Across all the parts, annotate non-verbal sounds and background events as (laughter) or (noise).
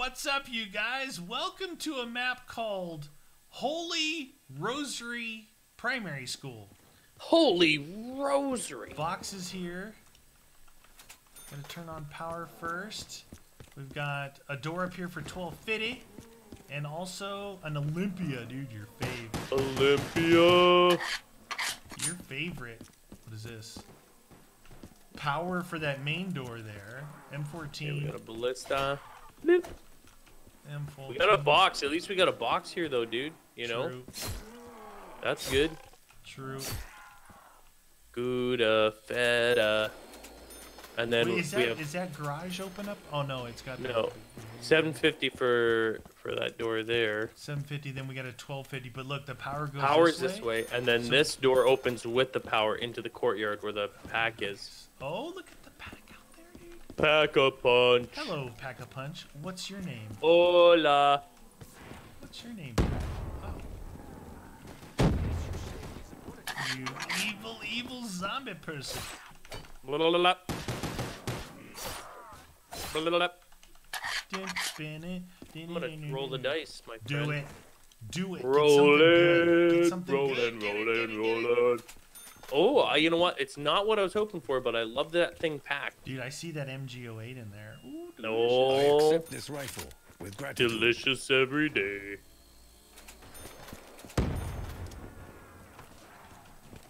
What's up, you guys? Welcome to a map called Holy Rosary Primary School. Holy rosary. Boxes here. Gonna turn on power first. We've got a door up here for 1250. And also an Olympia, dude, your fave. Olympia. Your favorite. What is this? Power for that main door there. Okay, we M14. got a ballista. Boop. M14. We got a box. At least we got a box here, though, dude. You know, True. that's good. True. Gouda, feta. And then Wait, is we that have is that garage open up? Oh no, it's got no 750 for for that door there. 750. Then we got a 1250. But look, the power goes. Power's this this way. way, and then So- this door opens with the power into the courtyard where the pack is. Oh, look at Pack a punch. Hello, Pack a Punch. What's your name? Hola. What's your name? Oh. You evil, evil zombie person. Blablabla. Blablabla. Dun, spin it. I'm gonna roll the dice, my friend. Do it. Do it. Roll something good. Get it, roll it, roll it, roll it. Oh, you know what? It's not what I was hoping for, but I love that thing packed. Dude, I see that MG08 in there. Ooh, I No, accept this rifle with gratitude. delicious every day.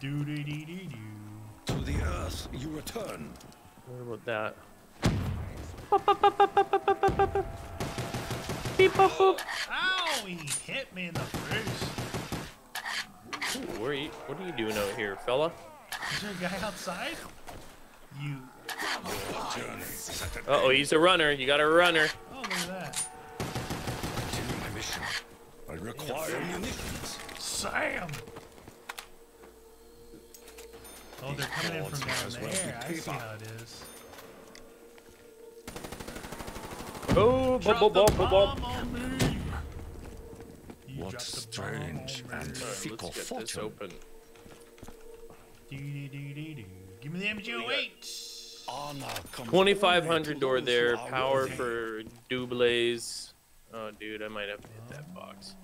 Do do do do do. To the earth you return. What about that? Beep, boop, boop. Ow! He hit me in the face. Ooh, where are you? What are you doing out here, fella? Is there a guy outside? You. Journey is at an Uh oh, he's a runner. You got a runner. Oh, look at that. Continue my mission. I require munitions. Sam! Oh, they're coming in from down might as well there. I see paper. how it is. Oh, bum, Drop bum, the bum, bum, bum. bomb on me! You What strange and fickle let's get this fortune. open. Doo-doo-doo-doo-doo. Give me the MG08! Honor comes 2500 door there. those who are Power for Dublaze. Oh, dude, I might have to hit that box.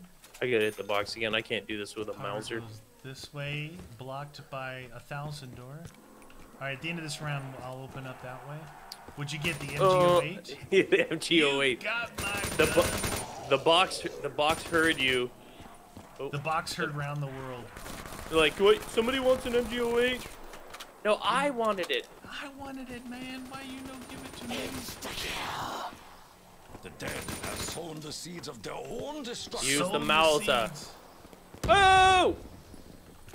I gotta hit the box again. I can't do this with a Power Mauser. This way, blocked by a thousand door. Alright, at the end of this round, I'll open up that way. Would you get the Oh, MG08? (laughs) the You MG08. got my gun. bo- the box, the box heard you. Oh. The box heard round the world. They're like, wait, somebody wants an MG08? No, I wanted it. I wanted it, man. Why you no give it to me? The dead have sown the seeds of their own destruction. Use the Sown Mauser. Uh. Oh!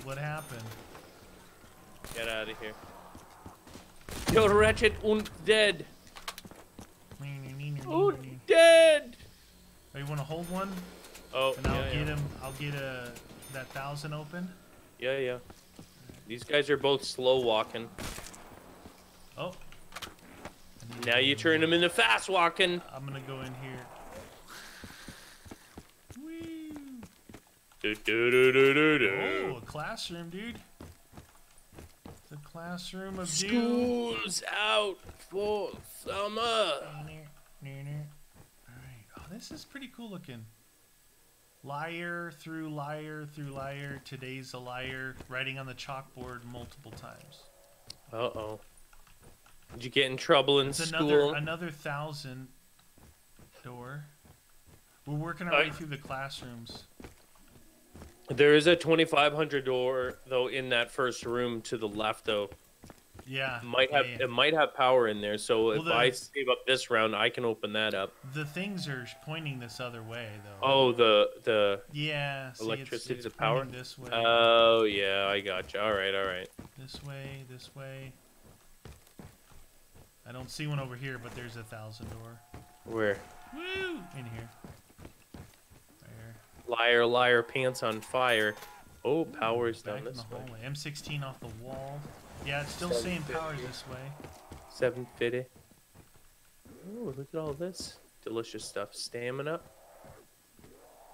What happened? Get out of here. You're wretched und dead. Oh, you want to hold one, Oh, and I'll yeah, get yeah. him. I'll get a that thousand open. Yeah, yeah. These guys are both slow walking. Oh, Now you turn them into fast walking. I'm gonna go in here. Whee! Do, do, do, do, do, do. Oh, a classroom, dude. The classroom of. School's out for summer. This is pretty cool looking. Liar through liar through liar. Today's a liar. Writing on the chalkboard multiple times. Uh oh. Did you get in trouble in It's school? another another thousand door. We're working our way through the classrooms. There is a 2500 door though in that first room to the left though. Yeah. Might have yeah. it might have power in there. So Well, if the- I save up this round, I can open that up. The things are pointing this other way though. Oh, the the Yeah. See, Electricity it's, power? This way. Oh yeah, I got you. All right, all right. this way. This way. I don't see one over here, but there's a thousand door. Where? Woo! In here. There. Liar, liar, pants on fire. Oh, power's Back down this way. hallway. M16 off the wall. Yeah, it's still saying power's this way. 750. Oh, look at all this delicious stuff. Stamina.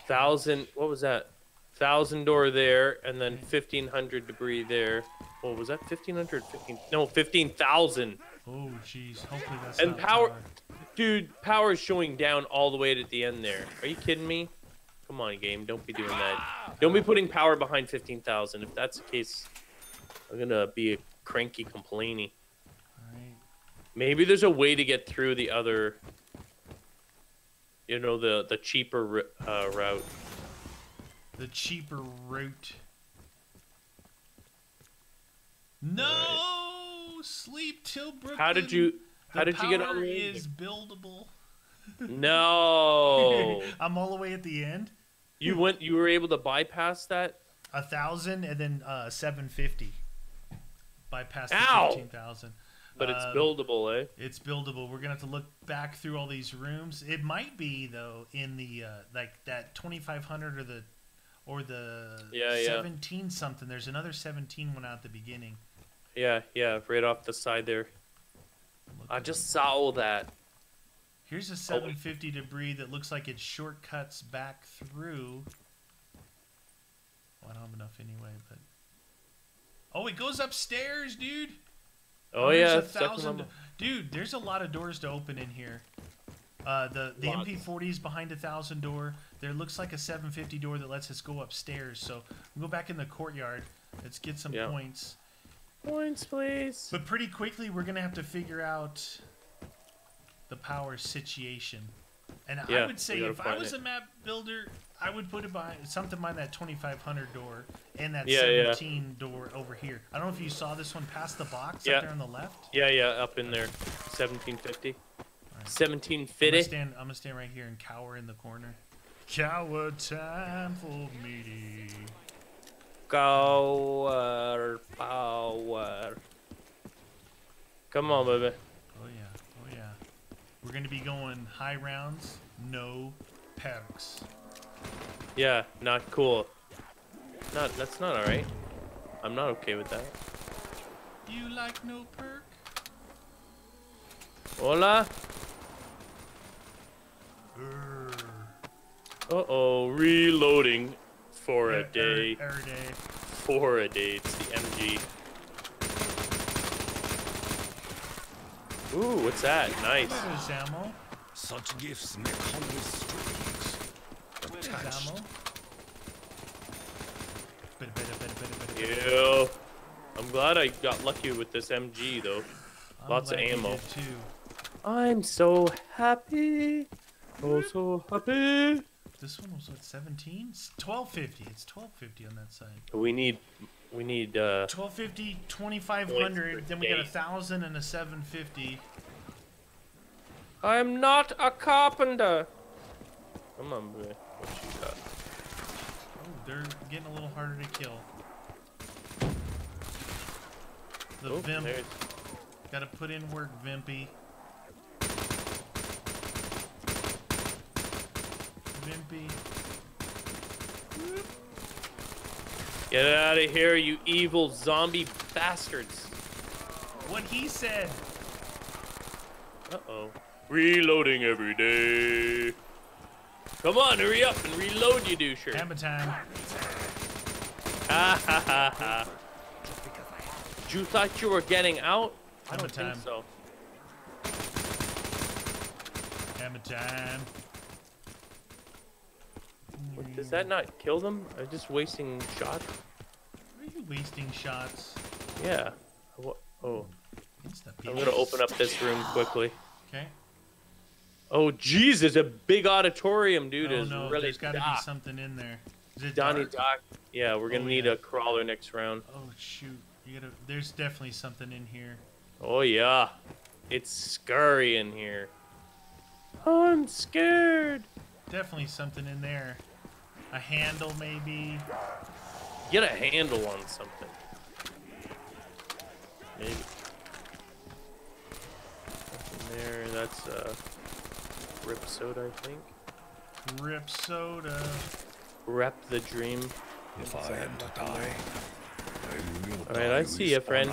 Thousand. What was that? Thousand door there, and then 1500 debris there. What was that? 1500? 15? No, 15,000. Oh, jeez. Hopefully that's And not power- Dude, power is showing down all the way at the end there. Are you kidding me? Come on, game. Don't be doing that. Don't be putting power behind 15,000. If that's the case, I'm gonna be a cranky complainy. Alright. Maybe there's a way to get through the other, you know, the the cheaper uh, route. The cheaper route. No! Sleep till Brooklyn. How did you? The How did you get on the is buildable. No, (laughs) I'm all the way at the end. you went. You were able to bypass that. A thousand and then uh, seven fifty. Bypass the Ow! fifteen thousand. But it's Um, buildable, eh? It's buildable. We're gonna have to look back through all these rooms. It might be though in the uh, like that twenty five hundred or the or the Yeah, yeah. seventeen something. There's another seventeen one out at the beginning. Yeah, yeah, right off the side there. Look I just saw all that. here's a seven fifty debris that looks like it shortcuts back through. Well, I don't have enough anyway, but oh, it goes upstairs, dude. Oh, there's yeah, a it's stuck in thousand. Dude, there's a lot of doors to open in here. Uh, the the Lots. MP40 is behind a thousand door. There looks like a 750 door that lets us go upstairs. So we'll go back in the courtyard. Let's get some Yeah. points. Points, please. But pretty quickly, we're gonna have to figure out the power situation. And I would say if I was it. a map builder, I would put it behind something behind that 2500 door and that Yeah, yeah. 17 door over here. I don't know if you saw this one past the box Yeah. up there on the left. Yeah, yeah, up in there. 1750. I'm gonna 1750. stand. I'm gonna stand right here and cower in the corner. Cower time for me. Power, power. Come on, baby. Oh yeah. Oh yeah. We're gonna be going high rounds, no perks. Yeah, not cool. Not that's not alright. I'm not okay with that. You like no perk? Hola. Uh oh, reloading for a day. er- er day. For a day. It's the MG. Ooh, what's that? Nice. There's ammo. Such gifts may come with strings. There's Attached. ammo. Bit, bit, bit, bit, bit, bit. Yeah. I'm glad I got lucky with this MG though. I'm Lots of ammo. Too. I'm so happy. Oh, so happy. This one was what 17? It's 1250. It's 1250 on that side. We need, we need, uh, 1250, 2500, then we got a thousand and a 750. I'm not a carpenter. Come on, boy. What you got? Oh, they're getting a little harder to kill. The Oh, Vimp, gotta put in work, Vimpy. Vimpy. Get out of here, you evil zombie bastards. What he said. Uh-oh. Reloading every day. Come on, hurry up and reload, you doucher. Hammer time. Ha ha ha ha. You thought you were getting out? I don't think so. Hammer time. What, Does that not kill them? I'm just wasting shots. Why are you wasting shots? Yeah. Wha- Oh, I'm gonna open up this room quickly. Okay. Oh, jeez, it's a big auditorium, dude. oh it's no, really there's gotta dark. be something in there. Is it Donnie dark? Doc. Yeah, we're gonna Oh, need yeah. a crawler next round. Oh shoot. You gotta there's definitely something in here. Oh yeah, it's scary in here. I'm scared. Definitely something in there. A handle maybe. Get a handle on something. Maybe. Nothing there. That's uh, rip soda, I think. Rip soda. Rep the dream. If I am to die, I will Alright, die I see with ya, friend.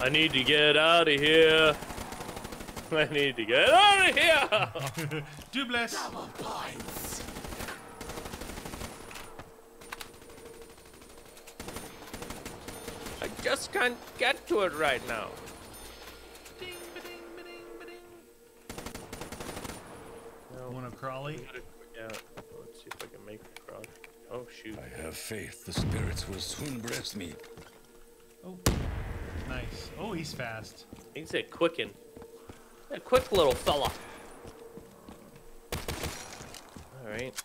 I need to get out of here. (laughs) I need to get out of here. (laughs) Do bless. Double points. I just can't get to it right now. Ding, ba -ding, ba -ding, ba -ding. No. Want to crawly? Yeah. Let's see if I can make a crawl. Oh shoot. I have faith the spirits will soon bless me. Oh. Nice. Oh, he's fast. He's a quicken. A quick little fella. All right.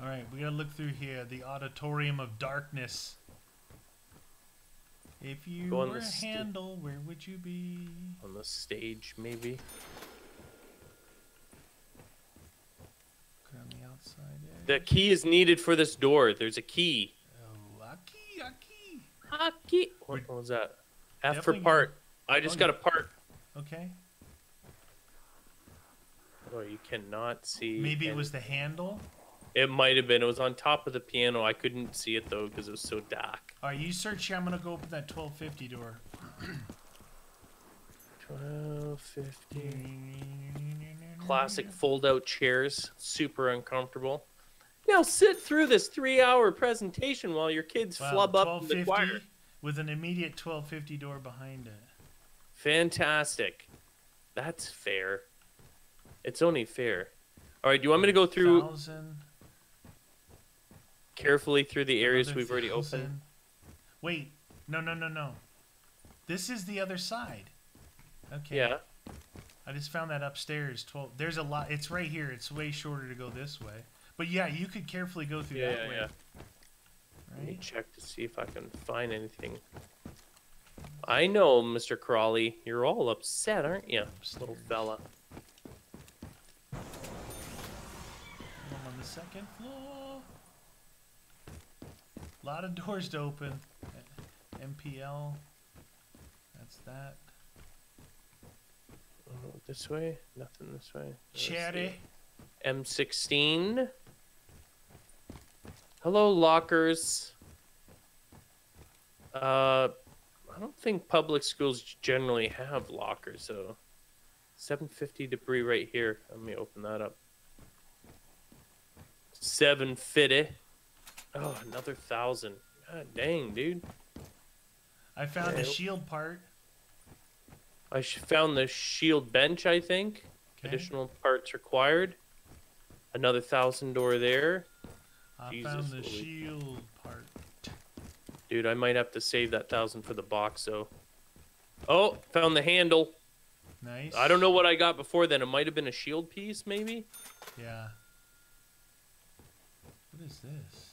All right, we gotta look through here. The Auditorium of Darkness. If you Go on were a the sta- handle, where would you be? On the stage, maybe. Go on the outside The key is needed for this door. There's a key. Oh, aki, aki. A key. What was that? F for part. I just got a part. Okay. Oh, you cannot see. Maybe it was the handle. It might have been. It was on top of the piano. I couldn't see it though because it was so dark. All right, you search here. I'm gonna go open that 1250 door. Twelve fifty. Classic fold-out chairs. Super uncomfortable. Now sit through this three-hour presentation while your kids Wow, flub up the choir. with an immediate 1250 door behind it. Fantastic. That's fair. It's only fair. All right. Do you want me to go through Thousand, carefully through the areas another we've already opened? Wait, no, no, no, no. This is the other side. Okay. Yeah. I just found that upstairs. Twelve. There's a lot. It's right here. It's way shorter to go this way. But yeah, you could carefully go through Yeah, that yeah, way. yeah. Let me check to see if I can find anything. I know, Mr. Crawley. You're all upset, aren't you, little Upstairs. fella? I'm on the second floor. A lot of doors to open. MPL. That's that. Oh, this way? Nothing this way. Chatty. M16. Hello, lockers. Uh, I don't think public schools generally have lockers, so 750 debris right here. Let me open that up. 750. Oh, another thousand. God dang, dude. I found Yeah. shield part. I found the shield bench, I think. Okay. Additional parts required. Another thousand door there. I Jesus found the Louise. shield part. Dude, I might have to save that thousand for the box, though. Oh, found the handle. Nice. I don't know what I got before then. It might have been a shield piece, maybe. Yeah. What is this?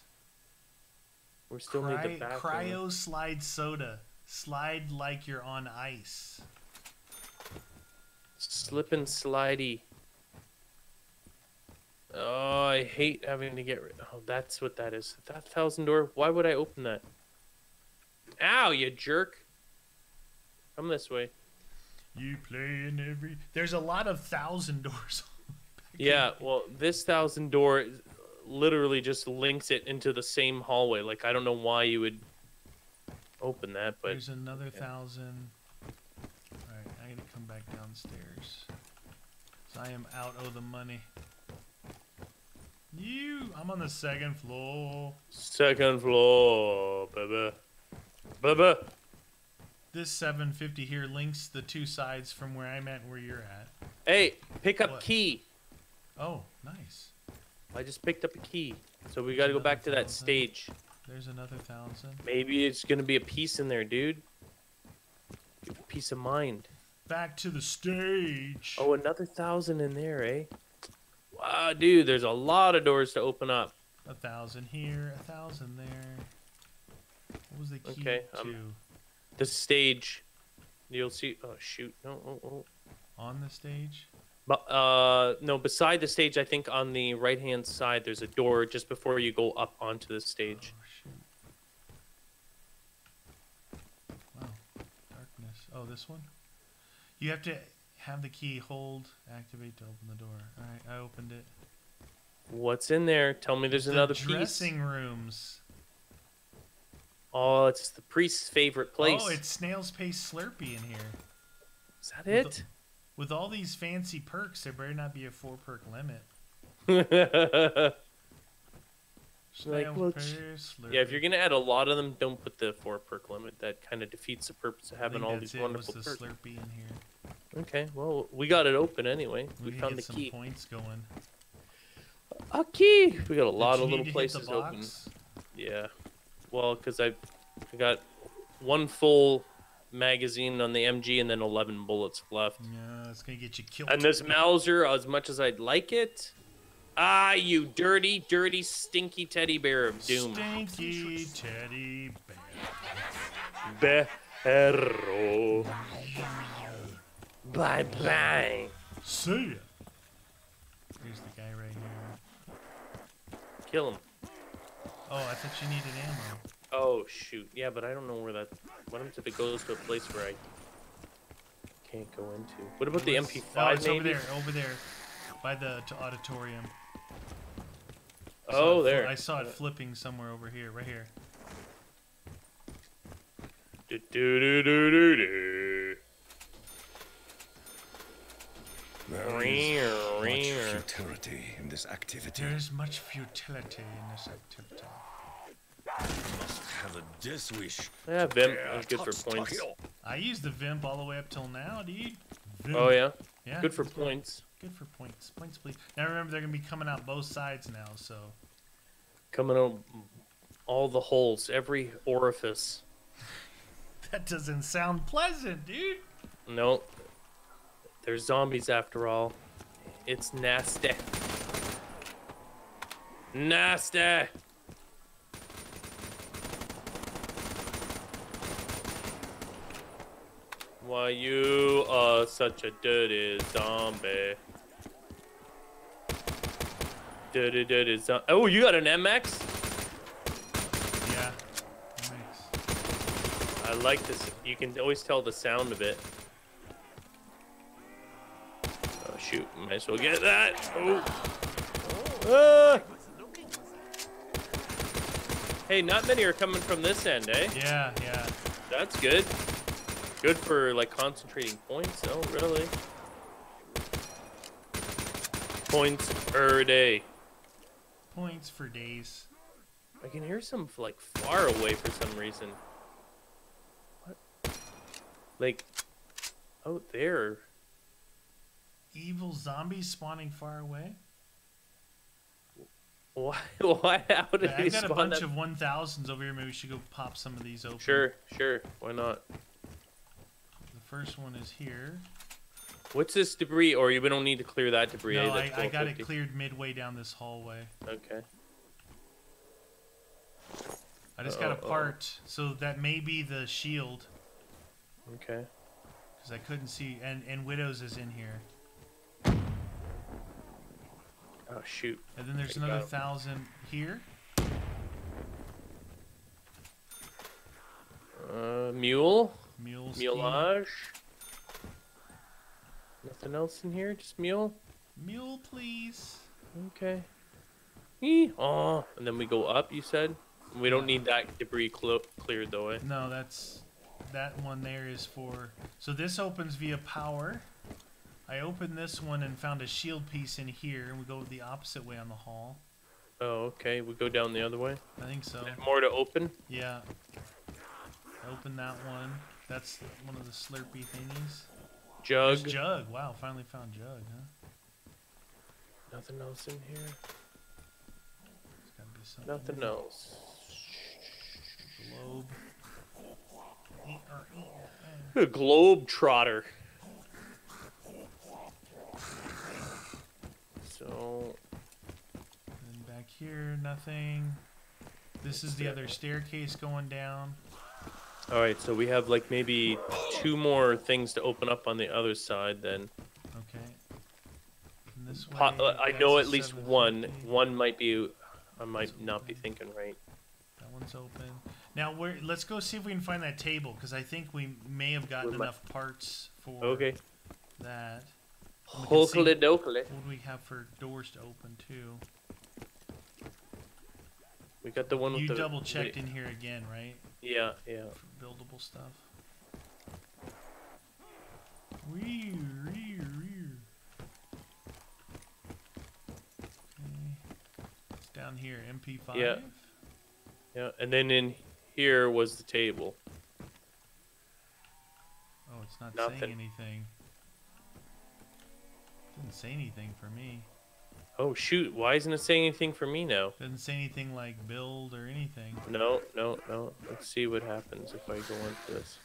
We're still need the back. one. cryo slide soda. Slide like you're on ice. Slip and slidey. Oh, I hate having to get rid. Oh, that's what that is. That thousand door. Why would I open that? Ow, you jerk! Come this way. You play in every. There's a lot of thousand doors. (laughs) Yeah, well, this thousand door literally just links it into the same hallway. Like I don't know why you would open that, but There's another thousand. Alright, I gotta come back downstairs. So I am out of the money. You! I'm on the second floor. second floor, baby, baby. This 750 here links the two sides from where I'm at and where you're at. Hey, pick up What? key. Oh, nice. I just picked up a key, so we got to go back to that thousand. stage. There's another thousand. Maybe it's gonna be a piece in there, dude. Peace of mind. Back to the stage. Oh, another thousand in there, eh? Wow, dude, there's a lot of doors to open up. A thousand here, a thousand there. What was the key Okay, to? um, The stage. You'll see. Oh shoot! No, oh, oh. on the stage? Uh, no, beside the stage, I think on the right hand side, there's a door just before you go up onto the stage. Oh. Wow. Darkness. Oh, this one? You have to have the key hold, activate to open the door. Alright, I opened it. What's in there? Tell me there's the another piece. dressing rooms. Oh, it's the priest's favorite place. Oh, it's Snail's Pace Slurpee in here. Is that it? With all these fancy perks, there better not be a four perk limit. (laughs) Like, well, yeah, if you're gonna add a lot of them, don't put the four perk limit. That kind of defeats the purpose of having all these it, wonderful was the perks. Slurpee in here. Okay, well, we got it open anyway. We, We, found get the some key. points going. Okay, we got a lot Did of little need to hit places open. Yeah. Well, because I, I got one full magazine on the MG and then 11 bullets left. Yeah, it's gonna get you killed. And this Mauser, as much as I'd like it, ah, you dirty, dirty, stinky teddy bear of doom. Stinky teddy bear. Berro. Bye bye. See ya. Here's the guy right here. Kill him. Oh, I thought you needed ammo. Oh shoot. Yeah, but I don't know where that. What happens if it goes to a place where I can't go into? What about the MP5? Oh, it's maybe? over there, over there, by the t- auditorium. I Oh, there. I saw it flipping somewhere over here, right here. Do, do, do, do, do, do. There is much futility in this activity. There's much futility in this activity. Must have a death wish. Yeah, Vim is good for points. I used the Vimp all the way up till now, dude. Vimp. Oh yeah, yeah. good for it's points. Good for points. Points, please. Now remember, they're gonna be coming out both sides now, so Coming out all the holes, every orifice. (laughs) that doesn't sound pleasant, dude. No, they're zombies after all. It's nasty. Nasty. Why you are such a dirty zombie? Dirty, dirty zombie. Oh, you got an MX? Yeah. Nice. I like this. You can always tell the sound of it. Oh shoot! Might as well get that. Oh. Ah! Hey, not many are coming from this end, eh? Yeah, yeah. That's good. Good for like concentrating points. Oh, really? Points per day. Points for days. I can hear some like far away for some reason. What? Like out there. Evil zombies spawning far away. (laughs) Why? Why? How did Yeah, I got a bunch that? of one thousands over here. Maybe we should go pop some of these open. Sure, sure. Why not? First one is here. What's this debris? Or you we don't need to clear that debris. No, I, I got it cleared midway down this hallway. Okay. I just got a part, so that may be the shield, Okay. because I couldn't see. And and Widows is in here. Oh shoot. And then there's I another thousand here. Uh, mule. Mule. Mulage. Nothing else in here. Just mule. Mule, please. Okay. Eee. Oh, and then we go up. You said. We don't need that debris clo- cleared though. Eh? No, that's that one there is for. So this opens via power. I opened this one and found a shield piece in here, and we go the opposite way on the hall. Oh, okay. We go down the other way. I think so. More to open. Yeah. Open that one. That's one of the Slurpee thingies. Jug. There's Jug. Wow, finally found Jug, huh? Nothing else in here. There's gotta be something. Nothing else. Globe. A globe trotter. So And back here, nothing. This is the other staircase going down. All right, so we have like maybe two more things to open up on the other side. Then Okay. And this way, Po- uh, I know at least one. One might be. I might not be thinking right. That one's open. Now we're let's go see if we can find that table because I think we may have gotten We might- enough parts for Okay. that. And we can see Hokely dokely. What do we have for doors to open too? We got the one with You the. double checked the- in here again, right? Yeah, yeah. For buildable stuff. Rear, rear, rear. Okay. It's down here, MP5. Yeah. Yeah, and then in here was the table. Oh, it's not Nothing. saying anything. Didn't say anything for me. Oh shoot! Why isn't it saying anything for me now? Doesn't say anything like build or anything. No, no, no. Let's see what happens if I go into this.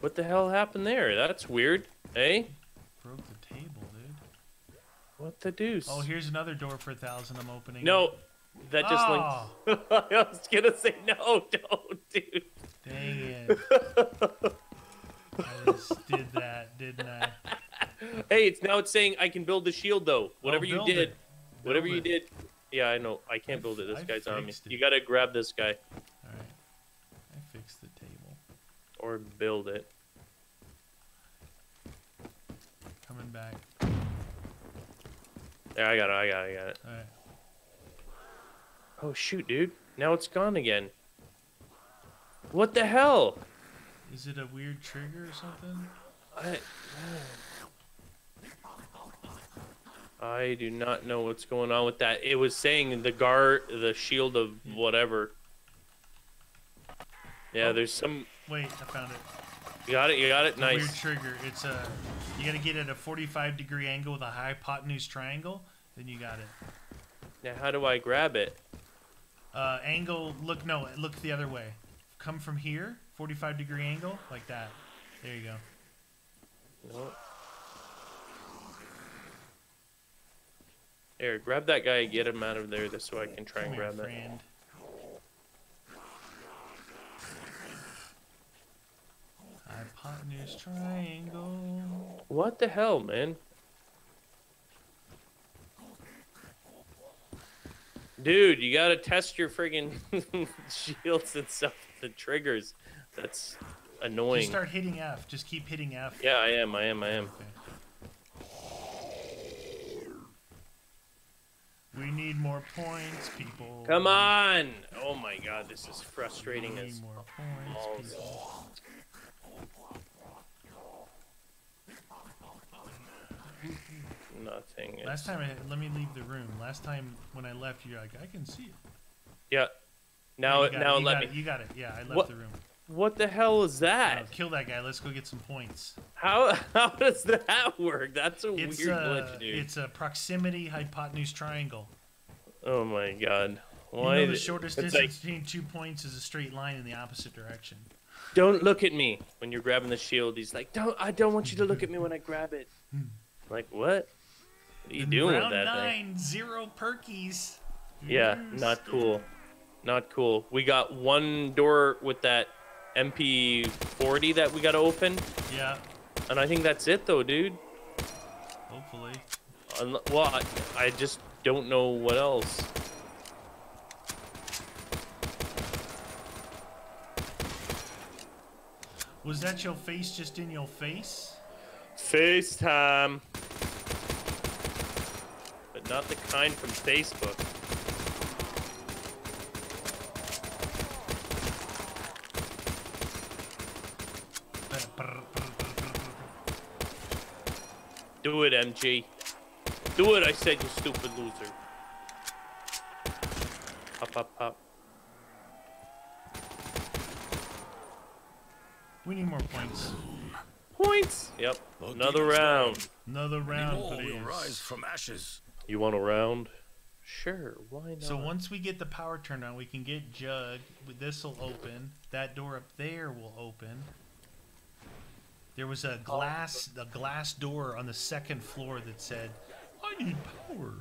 What the hell happened there? That's weird. eh? Broke the table, dude. what the deuce? Oh, here's another door for a thousand. I'm opening. no, that just Oh, linked. (laughs) I was gonna say no, (laughs) don't, dude. dang it. I just did that, didn't I? (laughs) Hey, it's now it's saying I can build the shield though. Whatever you did, it. whatever Build you it. did. Yeah, I know. I can't build it. This I guy's on me. it. You gotta grab this guy All right. I fixed the table. or build it. Coming back. Yeah, I got it. I got it. I got it. All right. Oh shoot, dude! Now it's gone again. What the hell? Is it a weird trigger or something? I I do not know what's going on with that. It was saying the guard, the shield of whatever. Yeah, Oh. there's some. Wait, I found it. You got it. You got it. It's a Weird trigger. It's a. You gotta get at a 45 degree angle with a hypotenuse triangle. Then you got it. Now, how do I grab it? Uh, angle. Look, no, look the other way. Come from here, 45 degree angle, like that. There you go. No. Here, grab that guy. Get him out of there, this so I can try and here, grab that. friend. Hypotenuse triangle. What the hell, man? Dude, you gotta test your friggin' (laughs) shields and stuff, the triggers. That's annoying. Just start hitting F. Just keep hitting F. Yeah, I am, I am, I am. Okay. We need more points, people. Come on! Oh my god, this is frustrating as more points, nothing. Last time, I, let me leave the room. Last time when I left, you're like, I can see it. Yeah. Now, now it, let me. It, you got it. Yeah, I left What- the room. What the hell is that? Oh, kill that guy. Let's go get some points. How (laughs) how does that work? That's a It's weird a, glitch, dude. it's a proximity hypotenuse triangle. Oh my god. You Why? know the shortest distance like, between two points is a straight line in the opposite direction. don't look at me when you're grabbing the shield. He's like, don't. I don't want you to look at me when I grab it. Hmm. like what? What are you In doing round with that nine, thing? zero perkies. Yeah, not cool. Not cool. We got one door with that MP40 that we got to open, Yeah, and I think that's it though, dude. hopefully. Well, I, I just don't know what else. Was that your face just in your face? FaceTime. But not the kind from Facebook. Do it, MG. Do it, I said, you stupid loser. Hop, hop, hop. We need more points. Points! Yep. The Another demon's round. Another round, More please. will rise from ashes. You want a round? Sure, why not? So once we get the power turned on, we can get Jug. This will open. That door up there will open. There was a glass, a glass door on the second floor that said, "I need power."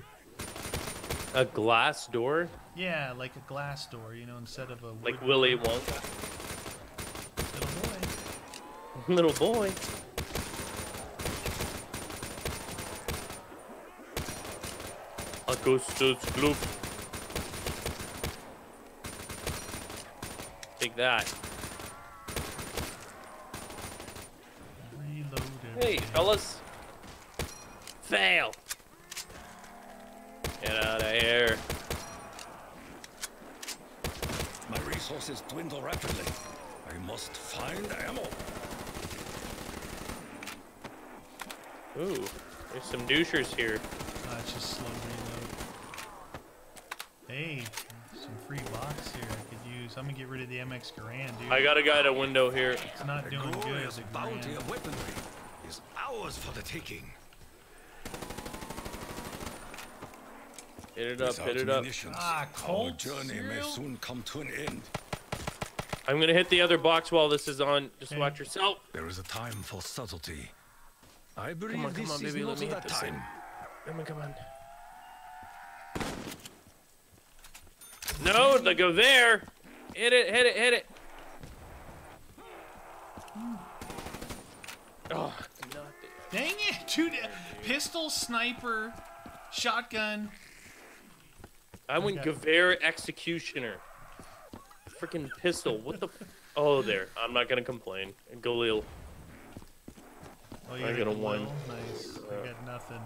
A glass door? Yeah, like a glass door, you know, instead of a Like Willy door. Wonka? Little boy. Little boy. Augustus Gloop. Take that. Reloaded. Hey, fellas. Fail. My resources dwindle rapidly. I must find ammo. Ooh, there's some douchers here. Uh, it's just slow reload. Hey, some free box here I could use. I'm gonna get rid of the MX Garand, dude. I got a guy at a window here. it's not The doing good. glorious the bounty Garand. of weaponry is ours for the taking. Hit it up, Without hit it up. munitions, Ah, our cold journey may soon come to an end. I'm gonna hit the other box while this is on. Just Okay. watch yourself. There is a time for subtlety. I believe come on, come this on, is baby, let me hit that this thing. Come on, come on. No, the go there. Hit it, hit it, hit it. Oh, not there. Dang it! Two pistol, sniper, shotgun. I went Okay. Gewehr Executioner. Freaking pistol. What the? F- oh, there. I'm not gonna complain. Galil. Oh, I got a one. Nice. I got nothing.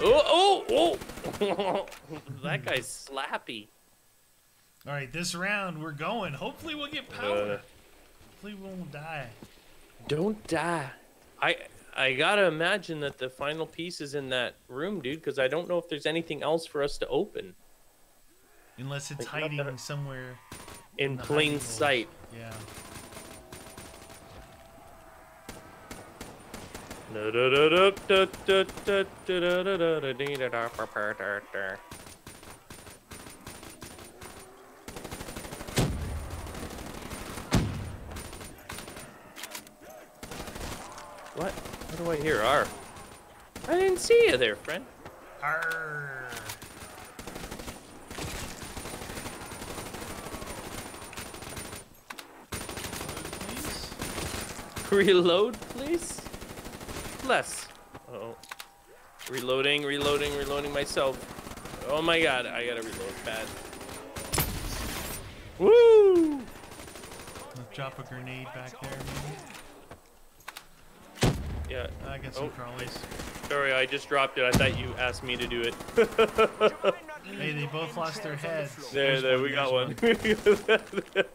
Oh, oh, oh! (laughs) that guy's slappy. All right, this round we're going. Hopefully we'll get power. Uh, Hopefully we won't die. Don't die. I I gotta imagine that the final piece is in that room, dude. Because I don't know if there's anything else for us to open Unless it's Like, hiding somewhere. in the plain sight. Yeah. What? What do I hear? R. I didn't see you there, friend. Arr. Please? Reload, please. Less. Uh oh. Reloading, reloading, reloading myself. Oh my god, I gotta reload bad. Woo! Let's drop a grenade back there, maybe. Yeah, I got some Oh. crawlies. sorry, I just dropped it. I thought you asked me to do it. Hey, they both lost their heads. there, There's there, we got there's one. (laughs) (laughs) (laughs)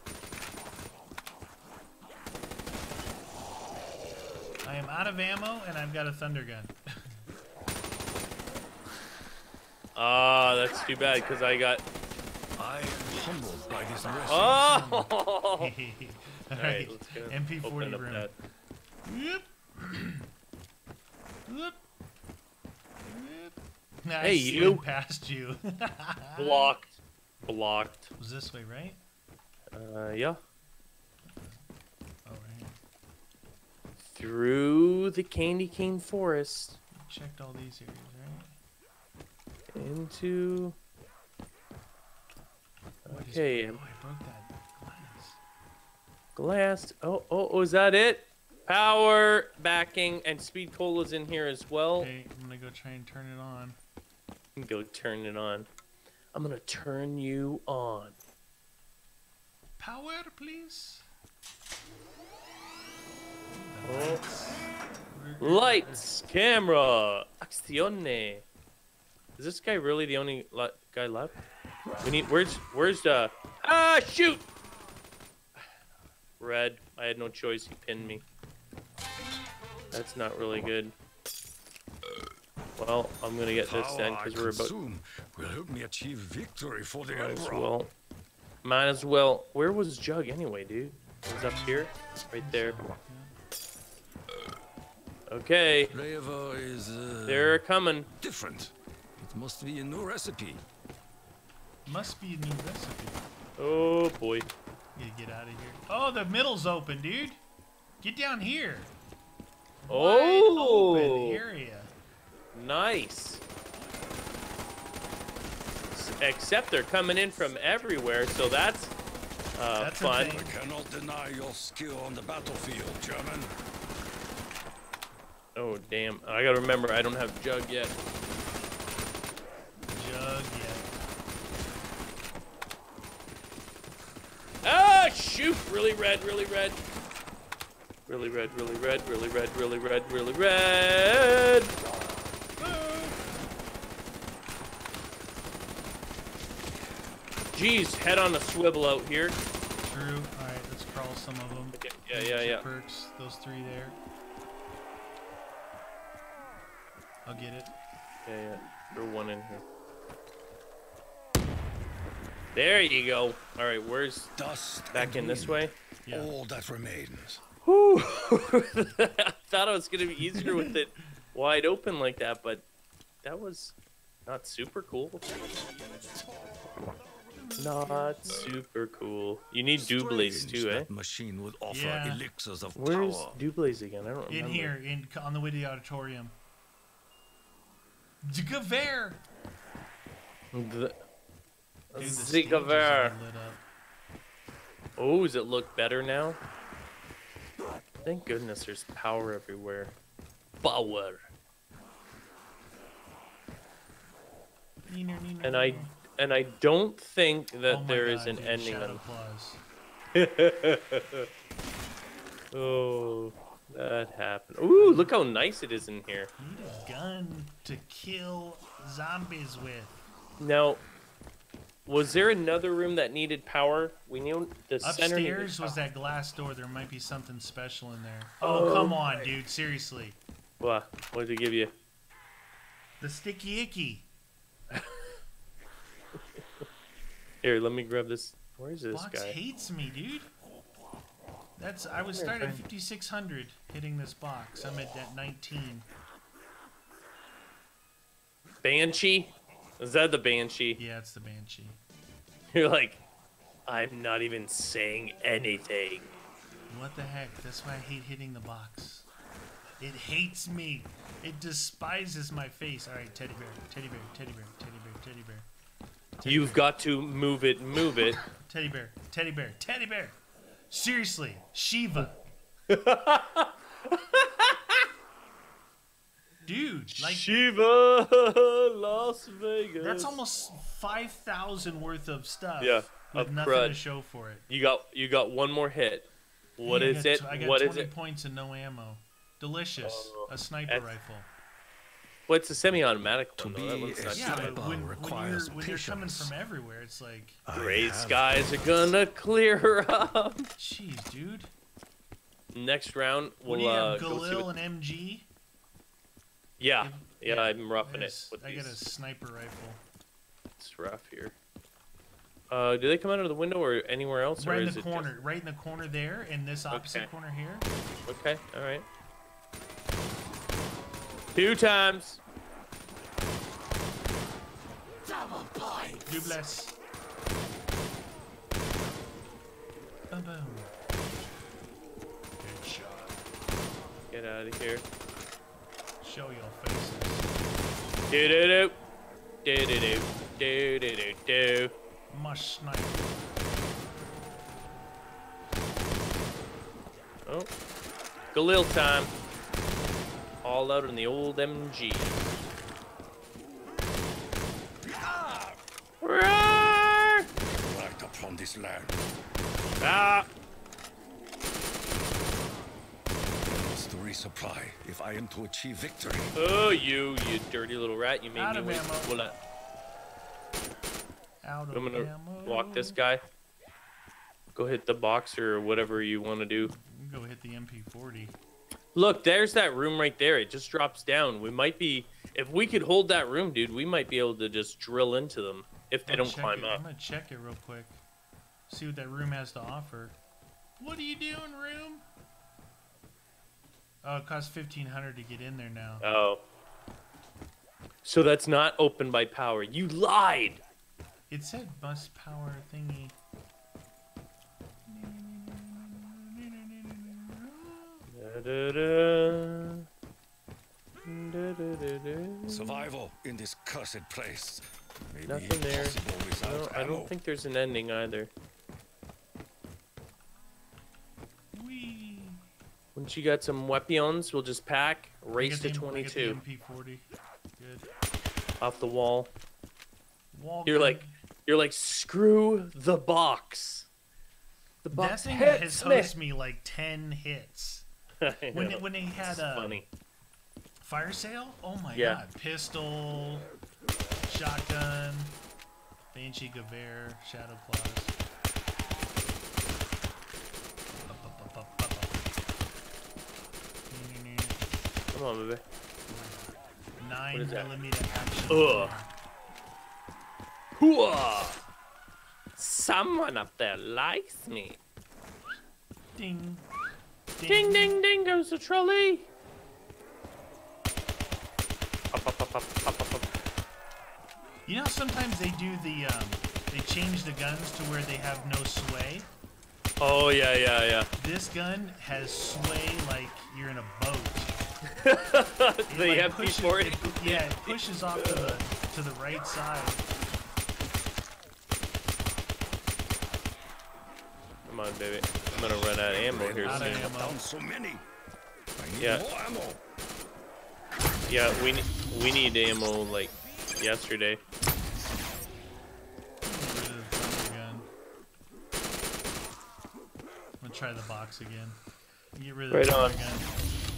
I am out of ammo and I've got a thunder gun. Ah, that's too bad because I got. I am humbled by this rescue. Oh! (laughs) All All right, let's go. Open MP40 up room. that. Whoop. Whoop. Whoop. I Hey, slid you. past you. (laughs) Blocked. Blocked. was this way, right? Uh, yeah. Oh, right. Through the candy cane forest Checked all these areas, right? into. Oh, is- Okay, Oh, I broke that glass. glass. Oh, oh, oh, is that it? Power, backing, and speed cola's in here as well. Okay, I'm gonna go try and turn it on. Go turn it on. I'm gonna turn you on. Power, please. Lights, camera, accione. Is this guy really the only guy left? We need. Where's Where's the? Ah, shoot! Red. I had no choice. He pinned me. That's not really good. Well, I'm gonna get this then because we're about. will help me achieve victory for the Might as well. Might as well. Where was Jug anyway, dude? It was up here, right there. Okay, Flavor is uh, they're coming. different. It must be a new recipe. Must be a new recipe. Oh boy. Gotta get out of here. Oh, the middle's open, dude. Get down here. Wide Oh, open area. nice. Except they're coming in from everywhere, so that's uh, That's a fun. I cannot deny your skill on the battlefield, German. Oh damn! I gotta remember I don't have Jug yet. Jug, yeah. Ah, shoot! Really red, really red. Really red, really red, really red, really red, really red. Jeez, head on a swivel out here. True. All right, let's crawl some of them. Okay, yeah, yeah, yeah. Perks, those three there. I'll get it. Yeah, yeah. Throw one in here. There you go. All right, where's Dust back and in this way? Yeah. All that remains. Whew. (laughs) I thought it was gonna be easier with it (laughs) wide open like that, but that was not super cool. Not super cool. You need doubles Strange too, eh? Machine would offer Yeah. elixirs of Where's power. doubles again? I don't remember. In here, in on the way to the auditorium. Gewehr! The, Dude, the stage is Zigaver. all lit up. Oh, does it look better now? Thank goodness there's power everywhere. Power. Neener, neener, And I and I don't think that Oh my there is God, an dude, ending Shadow on (laughs) Oh, that happened. Ooh, look how nice it is in here. Need a gun to kill zombies with. Now, was there another room that needed power? We knew the Upstairs was that glass door. There might be something special in there. Oh Oh, come on, dude. Seriously. What? What did it give you? The sticky icky. (laughs) Here, let me grab this. Where is this Box guy? hates me, dude. That's I would start at 5600 hitting this box. I'm at that 19. Banshee? Is that the Banshee? Yeah, it's the banshee. (laughs) You're like, I'm not even saying anything. What the heck? That's why I hate hitting the box. It hates me. It despises my face. All right, teddy bear, teddy bear, teddy bear, teddy bear, teddy bear, You've got to move it, move it. teddy bear, teddy bear, teddy bear. Seriously, Shiva. Dude, like Shiva, Las Vegas. that's almost 5,000 worth of stuff. Yeah, With nothing to show for it. You got you got one more hit. What Hey, I got it? I got What 20 is it? points and no ammo. Delicious. Oh, a sniper rifle. Well, it's a semi-automatic To one. though. That be one's a not Yeah, too but bad. Sniper when, when, you're, requires when you're coming from everywhere, it's like, I Gray have skies are gonna clear up. jeez, dude. Next round, What we'll do you uh, have, go see Galil what. and MG? Yeah, If- yeah, I'm roughing got a it with I got a sniper rifle. It's rough here. Uh, do they come out of the window or anywhere else? or Right in is the it corner, right in the corner there, in this opposite Okay. corner here. Just... Okay, all right. Two times. Dubless. Boom, boom. Good shot. Get out of here. Show your faces. Do do do. Do do do. Do do do do. Mush sniper. Oh. Galil time. All out in the old MG. Roar! right upon this land. Ah! I must resupply if I am to achieve victory. Oh, you, you dirty little rat. You made Out me of wait. ammo. Well, uh, Out of I'm gonna ammo. walk this guy. Go hit the box or whatever you want to do. Go hit the MP40. Look, there's that room right there. It just drops down. We might be, if we could hold that room, dude, we might be able to just drill into them if they I'll don't climb it. up. I'm gonna check it real quick. See what that room has to offer. What are you doing, room? Oh, it costs fifteen hundred to get in there now. Oh. So that's not open by power. You lied. It said bus power thingy. Survival in this cursed place. May be Nothing there. impossible No, without I don't think there's an ending either. Whee! Once you got some weapons, we'll just pack, race to the- I get the 22 MP40. Good. off the wall. Wall You're gun. like, you're like, screw the box. The that box thing hits has me. me like ten hits. (laughs) When it, when they had a funny. fire sale, oh my Yeah. god! Pistol, shotgun, Banshee Gewehr, Shadow Claws. Come on, baby. Nine millimeter action. Ugh. Hooah! Someone up there likes me. Ding. Ding ding ding goes the trolley. Up, up, up, pop, pop, pop, pop, pop. You know, sometimes they do the um, they change the guns to where they have no sway. Oh yeah, yeah, yeah. This gun has sway like you're in a boat. (laughs) It, they like, have pushes- before it. it- Yeah, it pushes off to the to the right side. Come on, baby. I'm gonna run out of ammo here Out of soon. ammo. Down so many. I need Yeah. more ammo. Yeah, we we need ammo like yesterday. Get rid of the thunder gun. I'm gonna try the box again. Get rid of Right the on. thunder gun.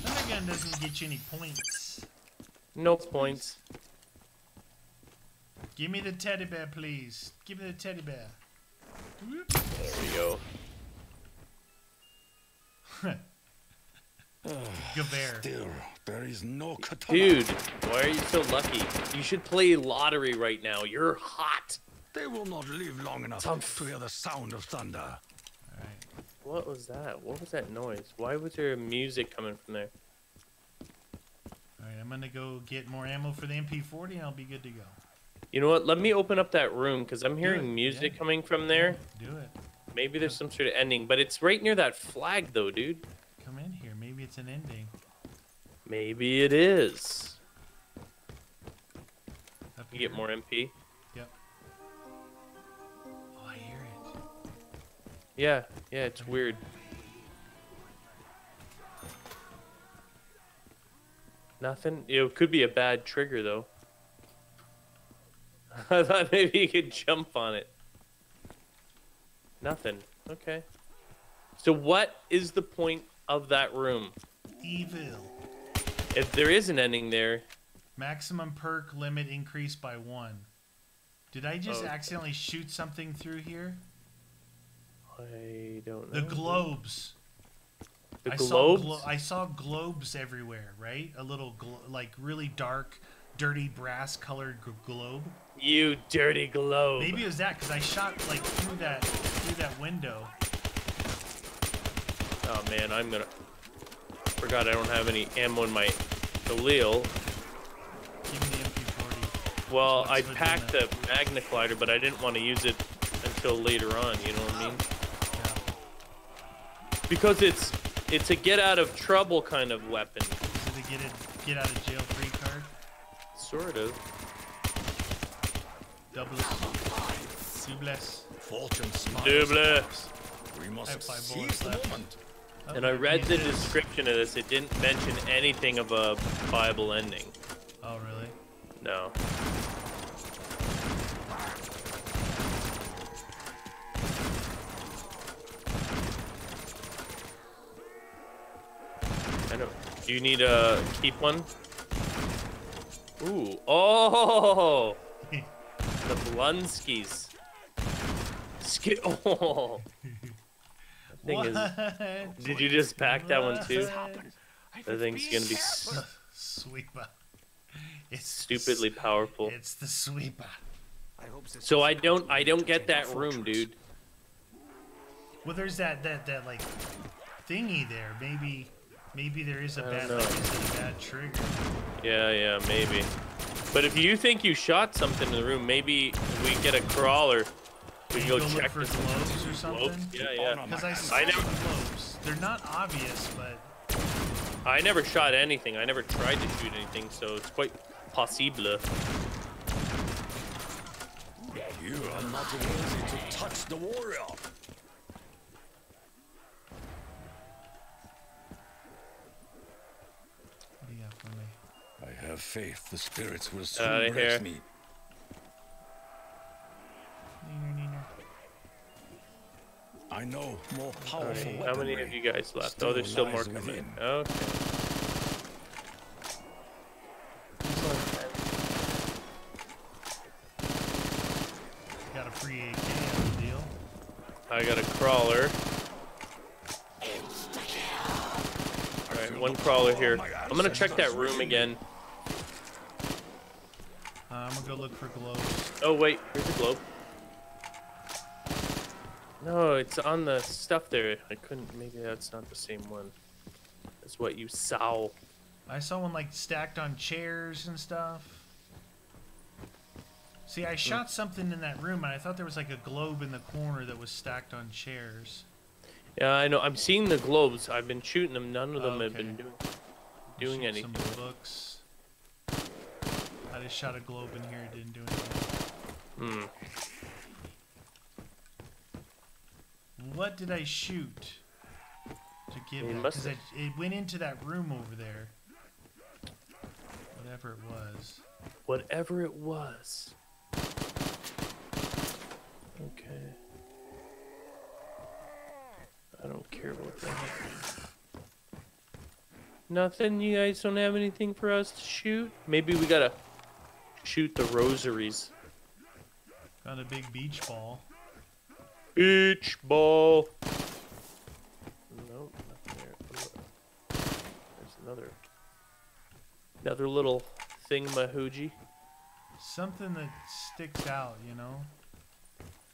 Thunder gun doesn't get you any points. No points. Give me the teddy bear, please. Give me the teddy bear. There we go. (laughs) Gewehr. Still, there is no katana. Dude, why are you so lucky? You should play lottery right now. You're hot. They will not live long enough Some- to hear the sound of thunder. Alright. What was that? What was that noise? Why was there music coming from there? Alright, I'm gonna go get more ammo for the MP40 and I'll be good to go. You know what? Let me open up that room because I'm hearing music yeah. coming from there. Do it. Maybe there's some sort of ending, but it's right near that flag though, dude. Come in here. Maybe it's an ending. Maybe it is. You get more MP. Yep. Oh, I hear it. Yeah, yeah, it's weird. Nothing. It could be a bad trigger though. (laughs) I thought maybe you could jump on it. Nothing. Okay. So what is the point of that room? Evil. If there is an ending there, Maximum perk limit increased by one. Did I just Oh. accidentally shoot something through here? I don't know. The globes. The I globes. Saw glo- I saw globes everywhere, right? A little, glo- like really dark, dirty brass colored g- globe. you dirty globe. Maybe it was that because I shot like through that through that window. Oh man, I'm gonna. Forgot I don't have any ammo in my Galil. Give me the MP40. Well, I packed that? the magna collider, but I didn't want to use it until later on. You know what I mean? Yeah. Because it's it's a get out of trouble kind of weapon. Is it a get it get out of jail free card? Sort of. Double. Doubles. Fortune smiles. Double. We must have five seize the left. moment. And I read the description of this. It didn't mention anything of a viable ending. Oh really? No. I don't. Do you need a keep one? Ooh. Oh! (laughs) the Blunskis. Ski- (laughs) oh! Thing is. What? Did you just pack that one too? What? That thing's gonna be s- Sweeper. It's stupidly powerful. It's the sweeper. I hope so. So I don't. I don't get that room, dude. Well, there's that that that like thingy there. Maybe maybe there is a I bad like know. you a bad trigger. Yeah, yeah, maybe. But if you think you shot something in the room, maybe we get a crawler. We can go Go look check for this. globes or something. Globes? Yeah, yeah. Because I saw I the never- globes. They're not obvious, but I never shot anything. I never tried to shoot anything, so it's quite possible. You are not worthy to touch the warrior. what do you got for me? I have faith the spirits will Outta soon bless here. me. Neener, neener. I know more powerful Alright, weaponry. how many of you guys left? still Oh, there's still more coming. within. Okay. Got a free AK on the deal. I got a crawler. Alright, one crawler here. I'm gonna check that room again. Uh, I'm gonna go look for globes. Oh wait, here's a globe. No, it's on the stuff there. I couldn't. Maybe that's not the same one. That's what you saw. I saw one like stacked on chairs and stuff. See, I hmm. shot something in that room, and I thought there was like a globe in the corner that was stacked on chairs. Yeah, I know. I'm seeing the globes. I've been shooting them. None of them have been doing doing anything. Some books. I just shot a globe in here. It didn't do anything. Hmm. What did I shoot to give must Because it, it went into that room over there. Whatever it was. Whatever it was. Okay. I don't care about that. Nothing? You guys don't have anything for us to shoot? Maybe we gotta shoot the rosaries. Found a big beach ball. Beach ball. Nope, nothing there. There's another, another little thing, mahooji. Something that sticks out, you know,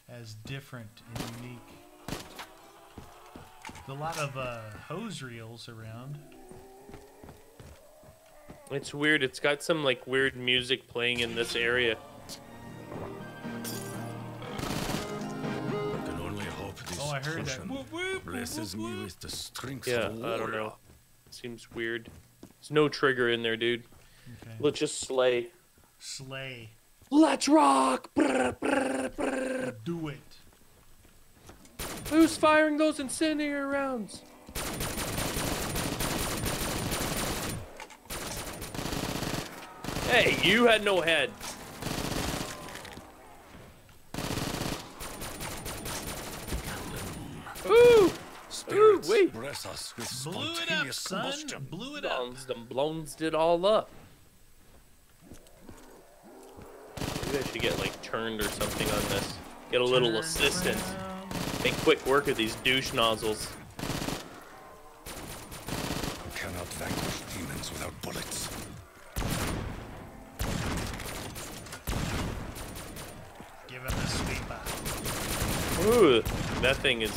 as different and unique. There's a lot of uh, hose reels around. It's weird. It's got some like weird music playing in this area. I can only hope this Oh, I heard that. Whoop, whoop, whoop, blesses whoop, me with the strength Yeah, of a I don't warrior. know. Seems weird. There's no trigger in there, dude. Okay. Let's just slay. Slay. Let's rock! Brr, brr, brr. Do it. Who's firing those incendiary rounds? Hey, you had no head. Ooh! Spirits wait. bless us with Blew it up, spontaneous son. combustion. Blew it up. Blowns them blowns it all up. Maybe I should get like turned or something on this. Get a little Turn assistance. around. Make quick work of these douche nozzles. You cannot vanquish demons without bullets. Give him the sweeper. Ooh, that thing is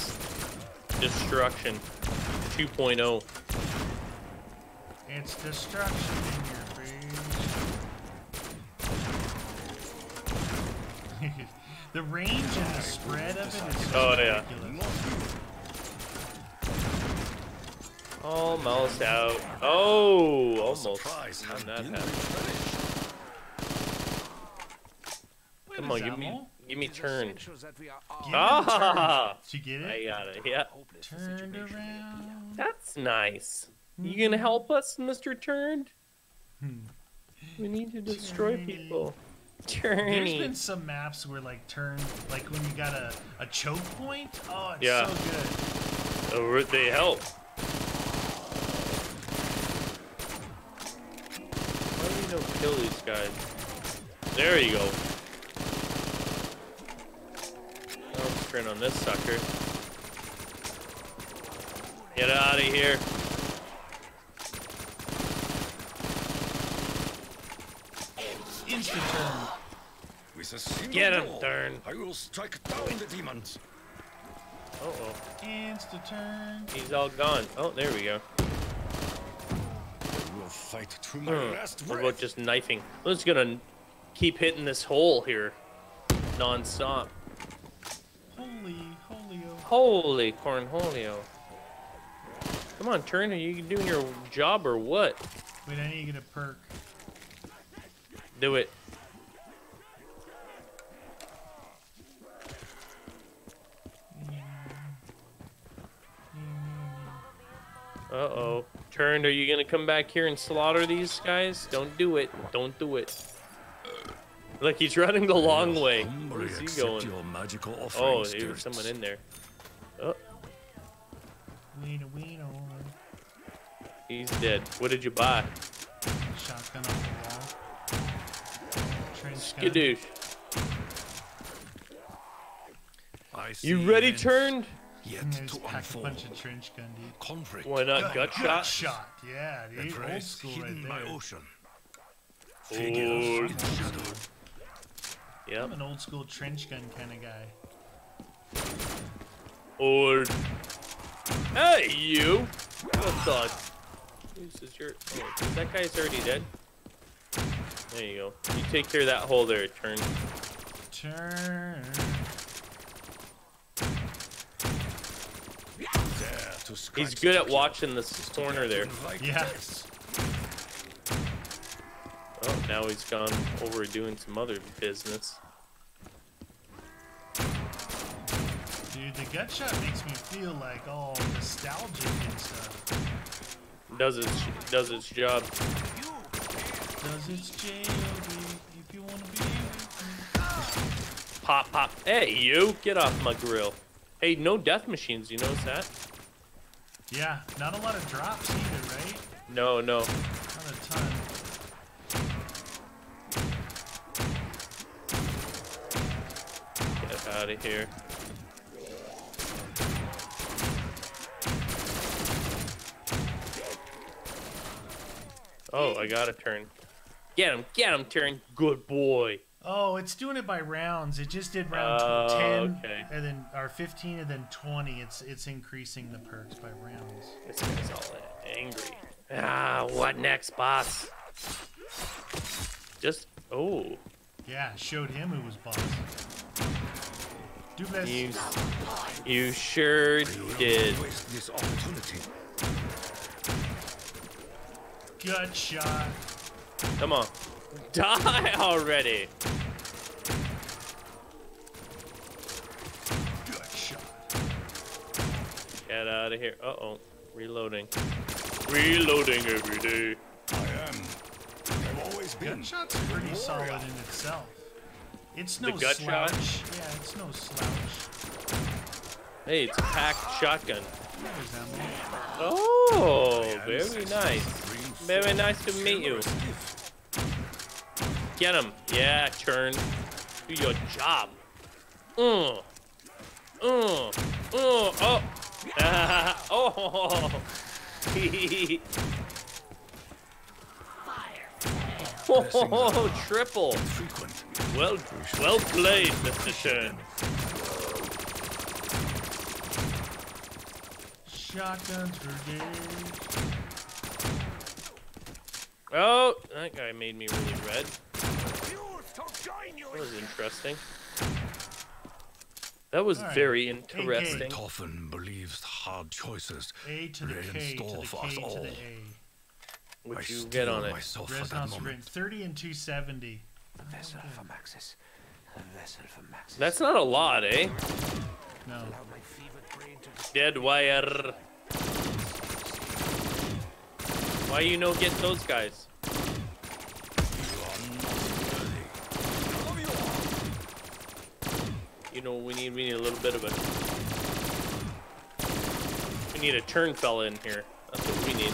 destruction oh. 2.0. It's destruction in your face. (laughs) the range and the spread of it is just Oh, yeah. Almost out. Oh, almost. surprise, When that been happened. replenished. Wait Come on, give me, Ammo. Give me turn. Give Ah! Did you get I got it. Yeah, Turned around. that's nice. You gonna help us, Mr. Turned? Hmm. We need to destroy Turny. people. There's been some maps where like turn, like when you got a, a choke point. Oh, it's Yeah. so good. Oh, they help. Why do you don't kill these guys? There you go. Now on this sucker. Get out of here. Instant turn. With a single Get 'em, blow, Thurn. I will strike down the demons. Uh oh. Instant turn. He's all gone. Oh, there we go. I will fight to my Hmm. last What about just knifing? I'm just gonna keep hitting this hole here. Non-stop. Holy, holy. Cornholio. Come on, Turner, you doing your job or what? Wait, I need to get a perk. Do it. Uh-oh. Turned, are you gonna come back here and slaughter these guys? Don't do it. Don't do it. Look, he's running the long way. Where's he going? Your magical Oh, there's someone in there. Wiener, wiener. he's dead. What did you buy? Shotgun off the wall. Trench gun. Skadoosh. I see You ready, events Turned? Yet to pack a bunch of trench gun, dude. Conflict. Why not? Gut shot? shot. Yeah, The. Old school hidden right by there. ocean. Figures in shadow. Yep. I'm an old school trench gun kind of guy. Old. Hey, you! What's up? This is your. Oh, that guy's already dead. There you go. You take care of that hole there, turn. turn. Dare to scratch He's good at watching this corner there. Yeah. Oh, now he's gone over doing some other business. Dude, the gut shot makes me feel like all nostalgic and stuff. Does its does its job. Does its J.O.B. if you wanna be with me. Pop pop. Hey you, get off my grill. Hey, no death machines. You notice that? Yeah, not a lot of drops either, right? No, no. Not a ton. Get out of here. Oh, I got a turn. Get him, get him, turn. Good boy. Oh, it's doing it by rounds. It just did round Oh, 10 okay. and then or 15 and then 20. It's it's increasing the perks by rounds. This guy's all angry. Ah, what next, boss? Just oh, Yeah, showed him who was boss. Dubless. you you sure did. Waste this opportunity. Gut shot. Come on, die already. Gut shot. Get out of here. Uh oh, reloading. Reloading every day. I am. I've always been. Gut shot's pretty solid in itself. It's no The gut shot? slouch. Yeah, it's no slouch. Hey, it's a packed shotgun. Oh, very nice. Very nice to meet you. Get him. Yeah, turn. Do your job. Uh. Uh. Uh. Oh. (laughs) oh. oh, (laughs) triple. Well, well played, Mr. Turn. Shotguns days. Oh, that guy made me really red. That was interesting. That was Alright. very AK. interesting. Toffen believes hard choices A lay in store for us all. the A. I Would you get on it? myself for that Resonance moment. 30 and 270. Vessel for Maxis. A vessel for Maxis. That's not a lot, eh? No. Allow my fevered brain to Dead wire. Why you no get those guys? You know, we need we need a little bit of a we need a turn fella in here. That's what we need.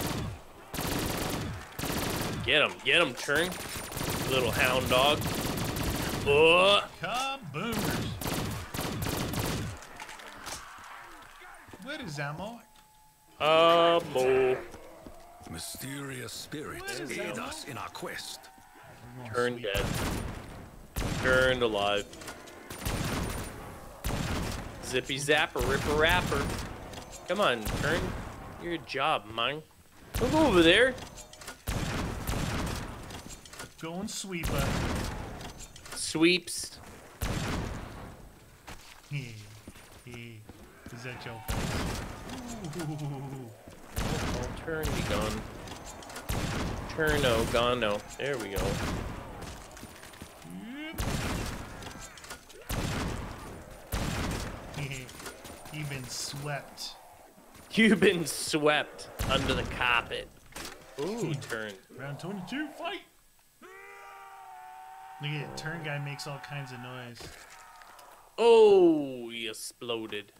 Get him, get him, turn, little hound dog. Oh, Kaboomers. Where is ammo? uh, mo. Mysterious spirits aid that? us in our quest. We're Turn dead. Turned alive. Zippy zapper, ripper rapper. Come on, turn your job, man. Don't go over there. Going sweeper. Sweeps. Hee, hee. Is that your face? Oh, turn be gone. Turn no, gone no. There we go. (laughs) You've been swept. You've been swept under the carpet. Ooh, turn. Round 22, fight! Look at it, turn guy makes all kinds of noise. Oh, he exploded.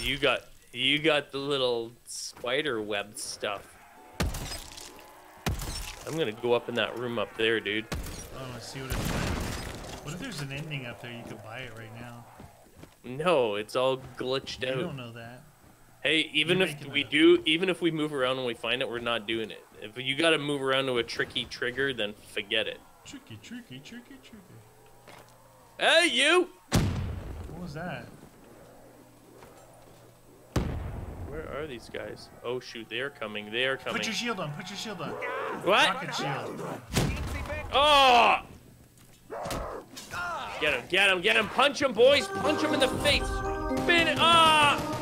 You got you got the little spider web stuff. I'm gonna go up in that room up there, dude. Oh, let's see what it's like. What if there's an ending up there? You could buy it right now. No, it's all glitched You out. don't know that. Hey, even You're if we do, even if we move around and we find it, we're not doing it. If you gotta move around to a tricky trigger, then forget it. Tricky, tricky, tricky, tricky. Hey, you! What was that? Where are these guys? Oh shoot, they are coming. They are coming. Put your shield on, put your shield on. What? Rocket shield. Oh! Get him, get him, get him. Punch him, boys. Punch him in the face. Spin it. Ah!